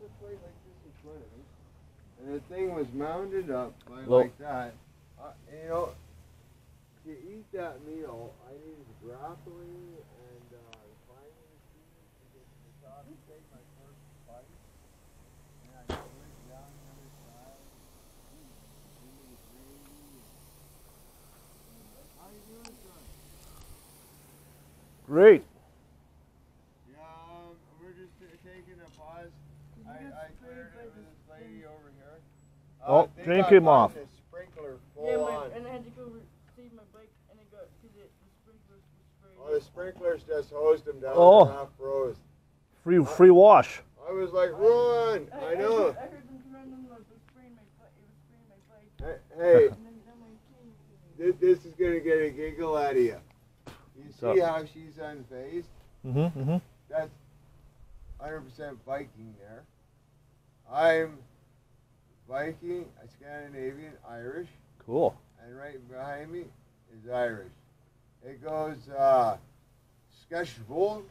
was a plate like this in front of me, and the thing was mounted up by Well- like that. Uh, you know, to eat that meal, I needed broccoli and uh, seasoned to get to the top to take my first bite. And I went down the other side. Mm, gravy. How you doing, son? Great. Yeah, um, we're just t- taking a pause. I, I cleared it with this lady over here. Oh, drink drain got came mine off. the sprinkler full Yeah, my, on. and I had to go re- save my bike, and I got because it the sprinklers were. Oh, the sprinklers just hosed him down. Oh. Oh. Half froze. Free free wash. I was like, run! I, I, know. heard, I heard them come around was spraying my bike. It was spraying my bike. Hey, hey, And then, then my chain. this, this is gonna get a giggle out of you. You So- see how she's unfazed? Mm-hmm. Mm-hmm. That's 100% Viking there. I'm Viking, a Scandinavian, Irish. Cool. and right behind me is Irish. It goes uh, Skeshvold,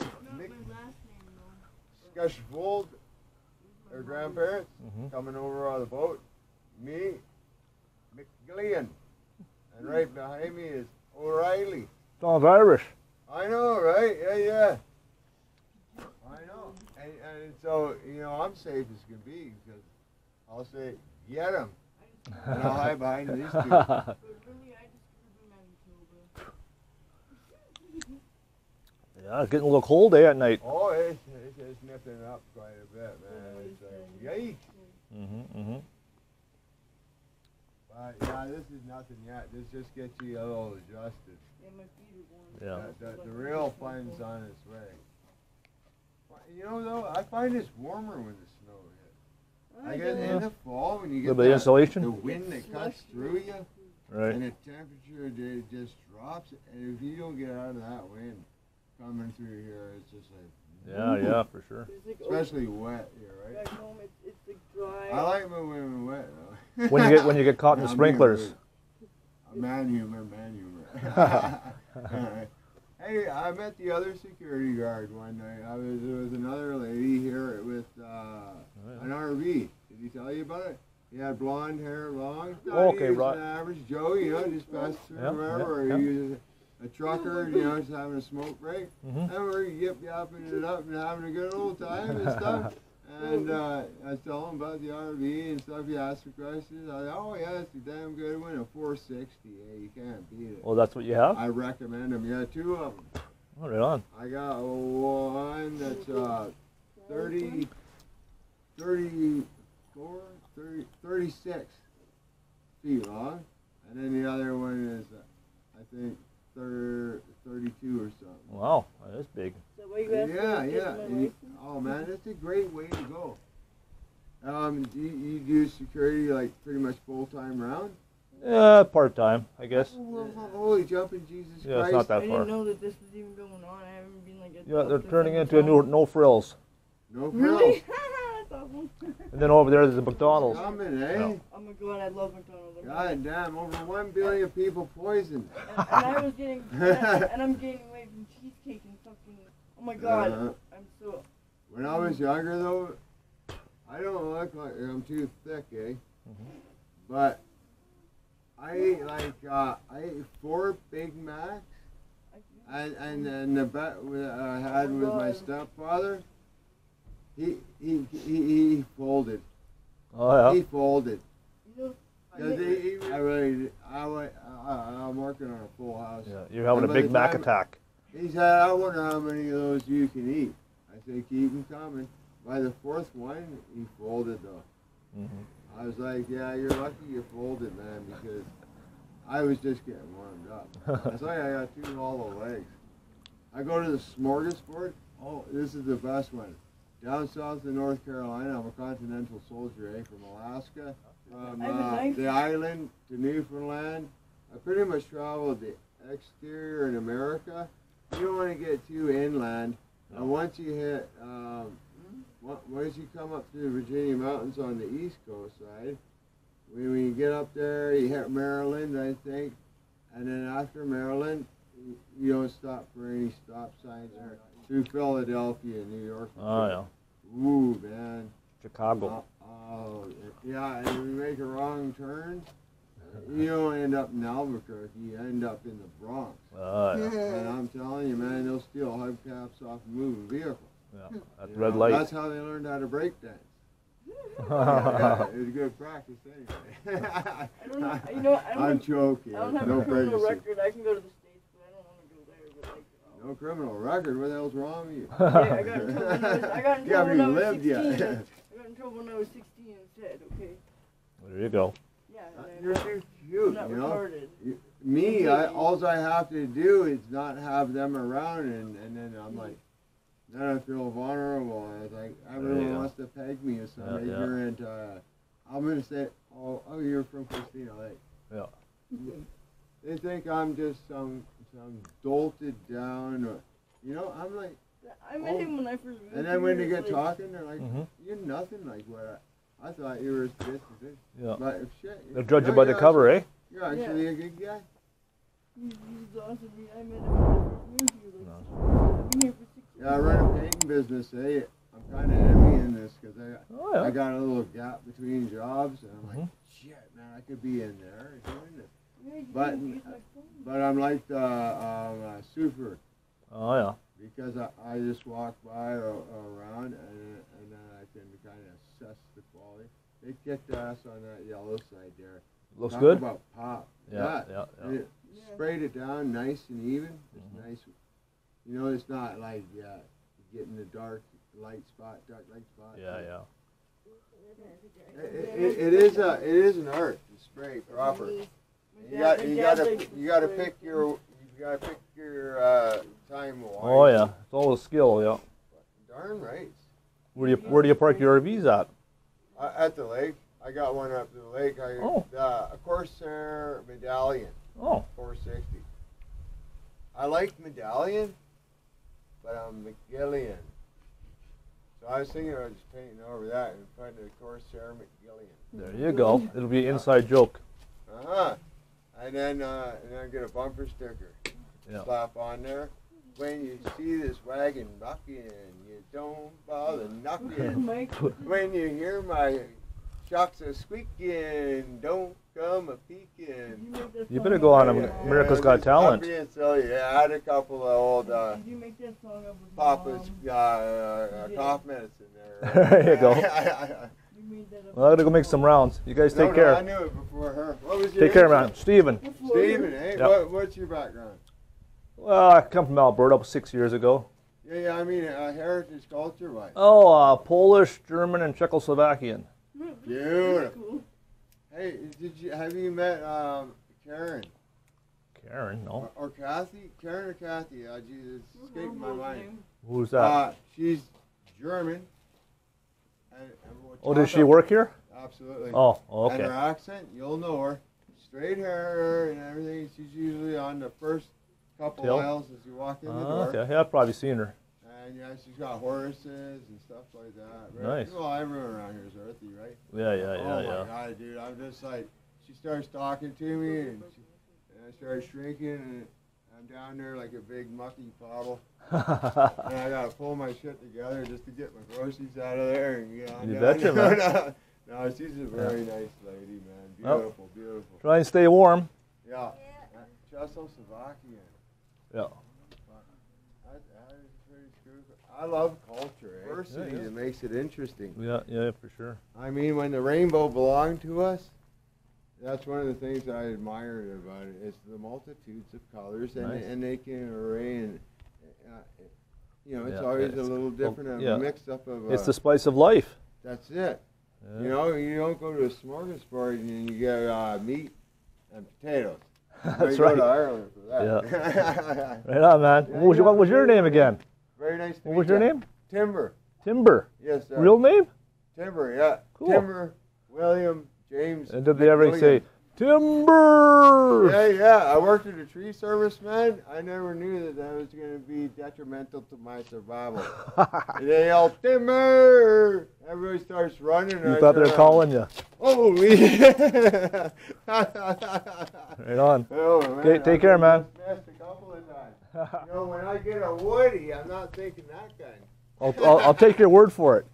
Not Nick- my last name though. Skeshvold, their grandparents Mm-hmm. coming over on the boat. Me, McGillian, and right behind me is O'Reilly. Sounds Irish. I know, right? Yeah, yeah. I know. And, and so, you know, I'm safe as can be because I'll say, get him. And I'll hide behind these two. But really, I discovered in Manitoba. yeah, it's getting a little cold eh at night. Oh, it's, it's, it's nipping up quite a bit, man. It's like, yikes. Mm-hmm. Mm-hmm. But yeah, this is nothing yet. This just gets you a little adjusted. Yeah, my feet are warm. Yeah. The, the, the real fun's on its way. Well, You know, though, I find it's warmer when the snow hits. I guess in the fall when you get bit of that, insulation. the wind that cuts through you, Right. and the temperature it just drops. And if you don't get out of that wind coming through here, it's just like, Yeah. Yeah. For sure. Like, oh, especially wet here, oh, right? back home, it's, it's like dry. I like my women wet though. When you get when you get caught in the I'm sprinklers. humor. Man humor, man humor. hey, I met the other security guard one night. I was there was another lady here with uh, an RV. Did he tell you about it? He had blonde hair, long. Oh, okay, right. An average Joe, you know, just passed through Yeah, wherever. yeah, yeah. he was a trucker, you know, just having a smoke break. Mm-hmm. And we're yip yapping it up and having a good old time and stuff. And uh, I telling him about the RV and stuff. He asked for questions. I like, oh, yeah, it's a damn good one. A 460. Yeah, you can't beat it. Well, that's what you have. I recommend them. Yeah, two of them. Oh, right on. I got one that's uh, 30, 34, 30, 36 feet long. And then the other one is, uh, I think, thir- 32 or something. Wow, that is big. Is that you asked Yeah, yeah. you- oh man, that's a great way to go. Um, do you, you do security like pretty much full time round? Yeah, part time, I guess. Oh, holy jumping Jesus Yeah, it's Christ! not I that didn't know that this was even going on. I haven't been like. Yeah, they're turning into a new no frills. No frills. That's awesome. And then over there there's a McDonald's. Coming, eh? Yeah. Oh my god, I love McDonald's. God damn, over one billion people poisoned. and, and I was getting, and, and I'm gaining weight from cheesecake and fucking. Oh my god, Uh-huh. I'm so. When I was younger though, I don't look like I'm too thick, eh? Mhm. But I ate like uh, I ate four Big Macs. I, And and the bet with- I had with my stepfather, he he he, he folded. He yeah. folded. you know, I, 'Cause he, he, I really, I, wa- I, I'm working on a full house. Yeah, you're having a And by Big the Mac time- attack. He said, I wonder how many of those you can eat. I said, keep them coming. By the fourth one, he folded though. hmm I was like, yeah, you're lucky you folded, man, because I was just getting warmed up. That's why I got two hollow legs. I go to the smorgasbord. Oh, this is the best one. Down south in North Carolina, I'm a continental soldier, eh, from Alaska, from I have a uh, the island to Newfoundland. I pretty much traveled the exterior in America. You don't want to get too inland. And once you hit, um, once you come up through the Virginia mountains on the east coast side, when when you get up there, you hit Maryland, I think, and then after Maryland, you- you don't stop for any stop signs or through Philadelphia and New York. Oh yeah. Ooh, man. Chicago. Oh, oh, yeah, and if you make a wrong turn, you don't end up in Albuquerque, you end up in the Bronx. Uh, yeah. And I'm telling you, man, they'll steal hubcaps off moving vehicles. yeah. At You red know, light. That's how they learned how to break dance. yeah, it was good practice anyway. I don't, you know, I don't, I'm have, joking. I don't have no a criminal record. I can go to the states, but I don't want to go there. But like, um, No criminal record. What the hell's wrong with you? yeah, I got in trouble when I was, I got in you trouble haven't when I even was lived 16. yet. I got in trouble when I was 16 instead. Okay. there you go. Yeah. and I'm You're not- too I'm cute, not you know. retarded. Me, I, all I have to do is not have them around, and, and then I'm like, then I feel vulnerable. I was like, everyone Yeah. wants to peg me as some Yeah, yeah. Uh, I'm gonna say, oh, oh, you're from Christina Lake. Yeah. They think I'm just some some dolted down, or, you know. I'm like, I met Oh. him when I first moved and then when they get like, talking, they're like, hmm you're nothing like what I, I thought you were this this. Yeah. But if shit, They'll judge you you're- by the cover, eh? actually- You're actually a good guy. He's, he's awesome. I met him when I first moved here. Like, I've been here for six Yeah, I run a painting business. Eh? I'm kind of envying this because I, Oh yeah. I got a little gap between jobs, and I'm like, Mhm. shit, man, I could be in there doing this. Yeah, you But- can use my phone. But I'm like the um, uh, super Oh yeah. because I, I just walk by or, around and, and then I can kind of assess the quality. They kicked ass on that yellow side there. Looks Talk good. about pop. Yeah. Yeah. Yeah. It Yeah. sprayed it down nice and even. It's Mhm. nice. You know, it's not like uh, getting the dark light spot, dark light spot. Yeah. Yeah. It, it, it is a it is an art to spray proper. My You got you got to you got to pick your you got to pick your uh, time wisely. Oh yeah. It's all a skill. Yeah. Darn right. Where do you Where do you park your RVs at? Uh, at the lake, I got one up to the lake. I Oh. the a Corsair medallion, Oh. 460. I like medallion, but I'm McGillian. So I was thinking about just painting over that and putting a Corsair McGillian. There you go. It'll be an inside joke. Uh huh. And then uh, and then get a bumper sticker. Yeah. Slap on there. When you see this wagon bucking, you don't bother knocking. Mike, when you hear my shocks a squeaking, don't come a peeking. you You better go on up a with- America's just- Got Talent. being silly. Yeah, I had a couple of old uh, Did you make that song up with Papa's uh, uh, cough medicine there. There you go. You made that up. Well, I gotta go make some rounds. You guys No, take no, I care. knew it before her. What was your Take care, name, man. Steven. Before Steven, you- eh? Yeah. What, what's your background? Well, I come from Alberta six years ago. Yeah, yeah, I mean, uh, heritage culture wise. Oh, uh, Polish, German, and Czechoslovakian. Beautiful. Hey, did you have you met um, Karen Karen, no. or, or Kathy? Karen or Kathy? Uh, geez, it's escaping my mind. name. Who's that? Uh, she's German. And, and we'll oh, does she work here? Absolutely. Oh, oh, okay. And her accent, you'll know her. Straight hair and everything. She's usually on the first couple Till? aisles as you walk in the Oh, door. okay. Yeah, I've probably seen her. And yeah, she's got horses and stuff like that. Right? Nice. Well, everyone around here is earthy, right? Yeah, yeah, yeah, oh yeah. my god, dude! I'm just like, she starts talking to me, and, she, and I start shrinking, and I'm down there like a big mucky puddle, and I gotta pull my shit together just to get my groceries out of there and get on You down betcha, there. man. no, no, she's a very nice lady, man. Well. Beautiful, beautiful. Try and stay warm. Yeah, uh, Czechoslovakia. Yeah. That, that is. I love culture, eh? diversity Yeah, yeah. that makes it interesting. Yeah, yeah, for sure. I mean, when the rainbow belonged to us, that's one of the things I admired about it. It's the multitudes of colors, and Nice. and they can array and uh, you know, it's Yeah, always it's- a little different, a yeah. mix up of. Uh, It's the spice of life. that's it. Yeah. You know, you don't go to a smorgasbord and you get uh, meat and potatoes. That's you right. to Ireland for that. Right on, man. Yeah, What was, your, what was your name again? Very nice. What was your ya. name? Timber. Timber. Yes, sir. Real name? Timber. Yeah. Cool. Timber. William James. And did they ever say timber? Yeah, yeah. I worked at a tree service, man. I never knew that that was going to be detrimental to my survival. And they yell, timber! Everybody starts running. you I thought they were calling you. Holy! Oh, right on. oh, man, Okay, take care, man. a couple of times. You know, when I get a Woody, I'm not thinking that kind. I'll, I'll, I'll take your word for it.